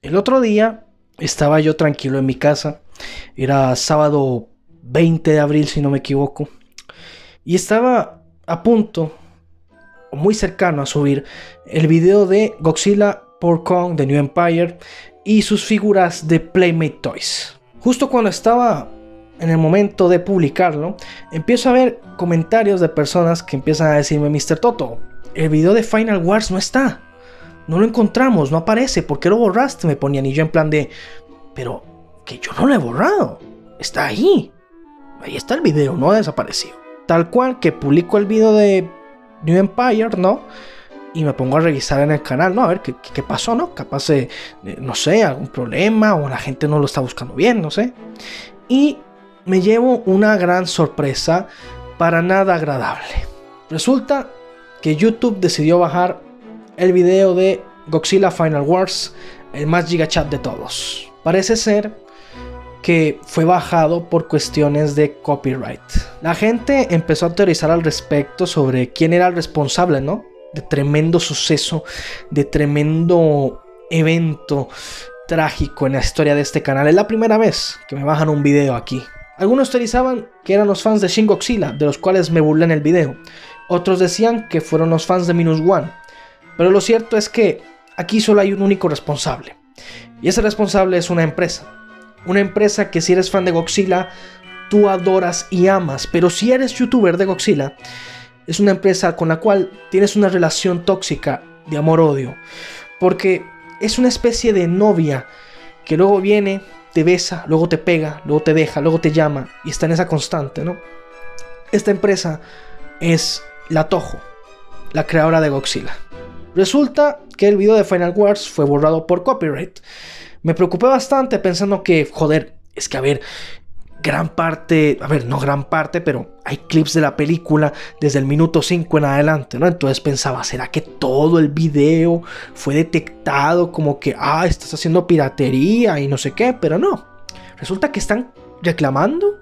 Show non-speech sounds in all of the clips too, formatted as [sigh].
El otro día estaba yo tranquilo en mi casa. Era sábado 20 de abril, si no me equivoco. Y estaba a punto, muy cercano a subir, el video de Godzilla por Kong de New Empire y sus figuras de Playmate Toys. Justo cuando estaba en el momento de publicarlo, empiezo a ver comentarios de personas que empiezan a decirme, Mr. Toto, el video de Final Wars no está. No lo encontramos, no aparece. ¿Por qué lo borraste? Me ponían y yo en plan de, pero que yo no lo he borrado. Está ahí. Ahí está el video, no ha desaparecido. Tal cual que publico el video de New Empire, ¿no? Y me pongo a revisar en el canal, ¿no? A ver qué, pasó, ¿no? Capaz, de, no sé, algún problema o la gente no lo está buscando bien, no sé. Y me llevo una gran sorpresa para nada agradable. Resulta que YouTube decidió bajar el video de Godzilla Final Wars, el más gigachat de todos. Parece ser que fue bajado por cuestiones de copyright. La gente empezó a teorizar al respecto sobre quién era el responsable, ¿no? De tremendo suceso, de tremendo evento trágico en la historia de este canal. Es la primera vez que me bajan un video aquí. Algunos teorizaban que eran los fans de Shin Godzilla, de los cuales me burlé en el video. Otros decían que fueron los fans de Minus One. Pero lo cierto es que aquí solo hay un único responsable. Y ese responsable es una empresa. Una empresa que si eres fan de Godzilla, tú adoras y amas. Pero si eres youtuber de Godzilla, es una empresa con la cual tienes una relación tóxica de amor-odio. Porque es una especie de novia que luego viene, te besa, luego te pega, luego te deja, luego te llama y está en esa constante, ¿no? Esta empresa es la Toho, la creadora de Godzilla. Resulta que el video de Final Wars fue borrado por copyright. Me preocupé bastante pensando que, joder, es que a ver, gran parte, a ver, no gran parte, pero hay clips de la película desde el minuto 5 en adelante, ¿no? Entonces pensaba, ¿será que todo el video fue detectado como que, ah, estás haciendo piratería y no sé qué? Pero no. Resulta que están reclamando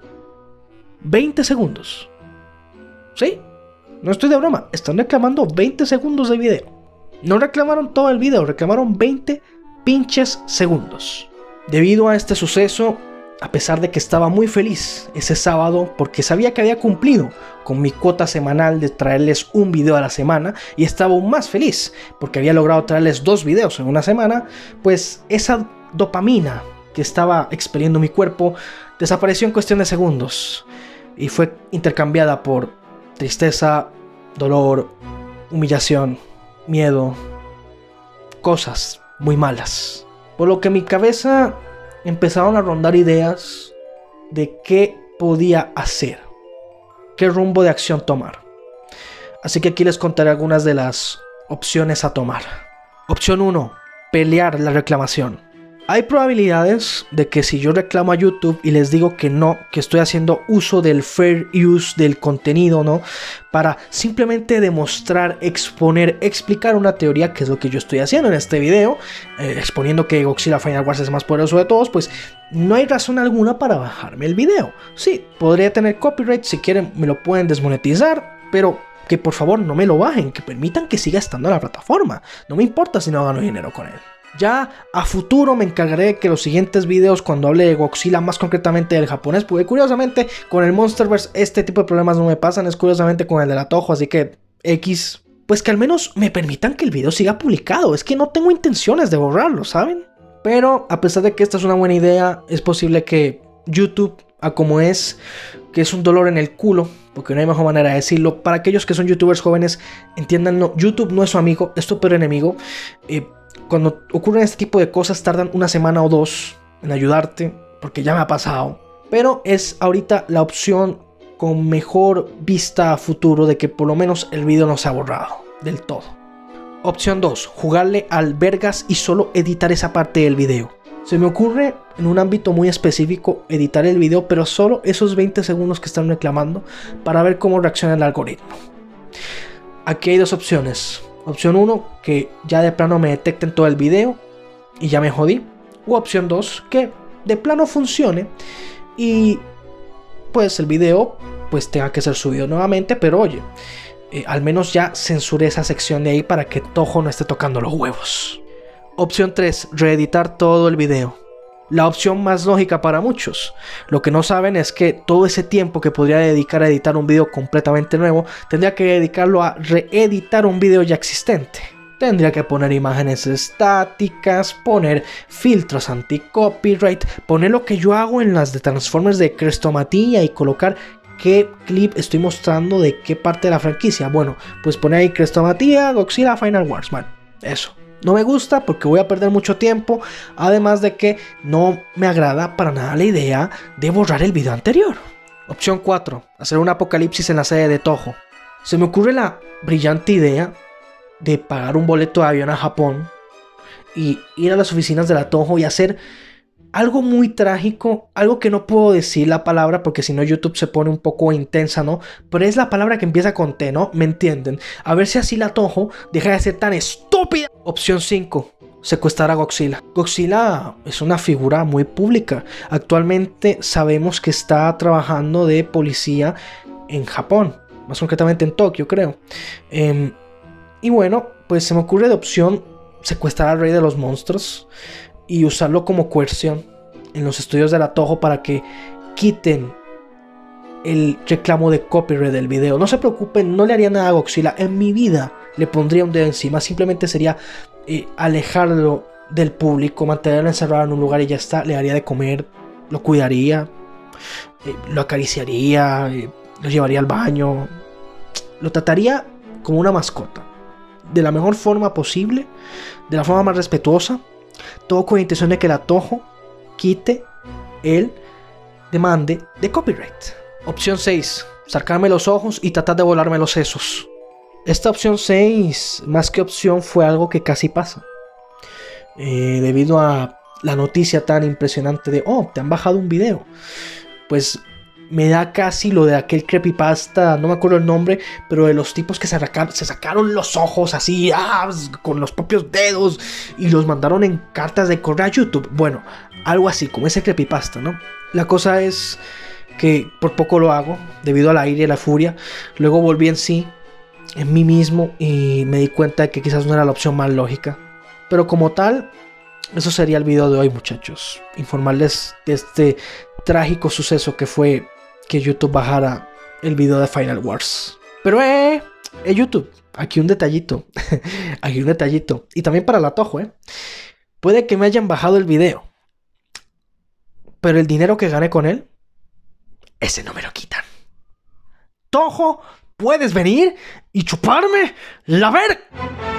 20 segundos. ¿Sí? No estoy de broma, están reclamando 20 segundos de video. No reclamaron todo el video, reclamaron 20 pinches segundos. Debido a este suceso, a pesar de que estaba muy feliz ese sábado porque sabía que había cumplido con mi cuota semanal de traerles un video a la semana y estaba aún más feliz porque había logrado traerles dos videos en una semana, pues esa dopamina que estaba expeliendo mi cuerpo desapareció en cuestión de segundos y fue intercambiada por tristeza, dolor, humillación, miedo, cosas muy malas. Por lo que mi cabeza empezaron a rondar ideas de qué podía hacer, qué rumbo de acción tomar. Así que aquí les contaré algunas de las opciones a tomar. Opción 1. Pelear la reclamación. Hay probabilidades de que si yo reclamo a YouTube y les digo que no, que estoy haciendo uso del fair use del contenido, ¿no? Para simplemente demostrar, exponer, explicar una teoría, que es lo que yo estoy haciendo en este video, eh, exponiendo que Godzilla Final Wars es más poderoso de todos, pues no hay razón alguna para bajarme el video. Sí, podría tener copyright, si quieren me lo pueden desmonetizar, pero que por favor no me lo bajen, que permitan que siga estando en la plataforma. No me importa si no gano dinero con él. Ya a futuro me encargaré que los siguientes videos cuando hable de Godzilla, más concretamente del japonés, porque curiosamente con el Monsterverse este tipo de problemas no me pasan, es curiosamente con el de la Toho, así que X, pues que al menos me permitan que el video siga publicado, es que no tengo intenciones de borrarlo, ¿saben? Pero a pesar de que esta es una buena idea, es posible que YouTube, a como es, que es un dolor en el culo, porque no hay mejor manera de decirlo. Para aquellos que son youtubers jóvenes, entiendan, YouTube no es su amigo, es tu peor enemigo. Eh, cuando ocurren este tipo de cosas tardan una semana o dos en ayudarte, porque ya me ha pasado. Pero es ahorita la opción con mejor vista a futuro de que por lo menos el video no se ha borrado del todo. Opción 2. Jugarle al vergas y solo editar esa parte del video. Se me ocurre en un ámbito muy específico editar el video, pero solo esos 20 segundos que están reclamando para ver cómo reacciona el algoritmo. Aquí hay dos opciones. Opción 1, que ya de plano me detecten todo el video y ya me jodí. O opción 2, que de plano funcione y pues el video pues tenga que ser subido nuevamente, pero oye, eh, al menos ya censure esa sección de ahí para que Tojo no esté tocando los huevos. Opción 3. Reeditar todo el video. La opción más lógica para muchos. Lo que no saben es que todo ese tiempo que podría dedicar a editar un video completamente nuevo, tendría que dedicarlo a reeditar un video ya existente. Tendría que poner imágenes estáticas, poner filtros anti-copyright, poner lo que yo hago en las de Transformers de Crestomatía y colocar qué clip estoy mostrando de qué parte de la franquicia. Bueno, pues poner ahí Crestomatía, Godzilla, Final Wars. Bueno, eso. No me gusta porque voy a perder mucho tiempo. Además de que no me agrada para nada la idea de borrar el video anterior. Opción 4. Hacer un apocalipsis en la sede de Toho. Se me ocurre la brillante idea de pagar un boleto de avión a Japón y ir a las oficinas de la Toho y hacer algo muy trágico, algo que no puedo decir la palabra porque si no YouTube se pone un poco intensa, ¿no? Pero es la palabra que empieza con T, ¿no? ¿Me entienden? A ver si así la Toho deja de ser tan estúpida. Opción 5. Secuestrar a Godzilla. Godzilla es una figura muy pública. Actualmente sabemos que está trabajando de policía en Japón, más concretamente en Tokio, creo. Eh, y bueno, pues se me ocurre de opción secuestrar al rey de los monstruos y usarlo como coerción en los estudios del Atojo para que quiten el reclamo de copyright del video. No se preocupen, no le haría nada a Godzilla. En mi vida le pondría un dedo encima. Simplemente sería eh, alejarlo del público, mantenerlo encerrado en un lugar y ya está. Le haría de comer, lo cuidaría, eh, lo acariciaría, eh, lo llevaría al baño. Lo trataría como una mascota de la mejor forma posible, de la forma más respetuosa, todo con intención de que el Toho quite el demande de copyright. Opción 6. Sacarme los ojos y tratar de volarme los sesos. Esta opción 6, más que opción, fue algo que casi pasa. Eh, debido a la noticia tan impresionante de, oh, te han bajado un video. Pues me da casi lo de aquel creepypasta, no me acuerdo el nombre, pero de los tipos que se, sacaron los ojos así, ah, con los propios dedos y los mandaron en cartas de correo a YouTube. Bueno, algo así, como ese creepypasta, ¿no? La cosa es que por poco lo hago, debido al aire y la furia. Luego volví en sí, en mí mismo, y me di cuenta de que quizás no era la opción más lógica. Pero como tal, eso sería el video de hoy, muchachos. Informarles de este trágico suceso que fue que YouTube bajara el video de Final Wars. Pero eh, eh YouTube, aquí un detallito. [laughs] aquí un detallito. Y también para la Tojo, eh. Puede que me hayan bajado el video. Pero el dinero que gané con él, ese no me lo quitan. Tojo, puedes venir y chuparme la ver.